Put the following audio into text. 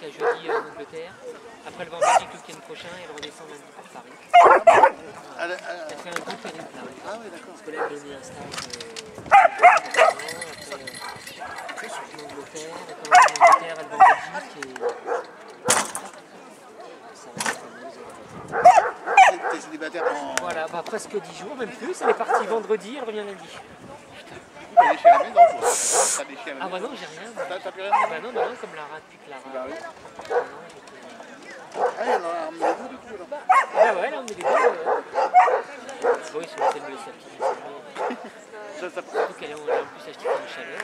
jusqu'à jeudi en Angleterre. Après elle en Belgique le week-end prochain et elle redescend lundi pour Paris. Elle, elle- Elle fait un gros périple là. Ah oui, d'accord. Parce que là elle donné un stage euh, après, euh, en Angleterre, elle commence en Angleterre, elle va en Belgique et ça va être. T'es- célibataire en. Voilà, bah presque 10 jours, même plus. Elle est partie vendredi, elle revient lundi. T'as des chiens à la maison, la Ah bah non, j'ai rien. T'as plus rien Ah bah non, bah non, comme Lara, depuis que Lara. Bah oui. Ah Ah, en a emmené deux du coup, là. Bah ouais, là on est les deux. Bon, ils sont en train de me laisser un petit peu. Ça, ça, Surtout qu'elle est en elle est en plus achetée une chaleur.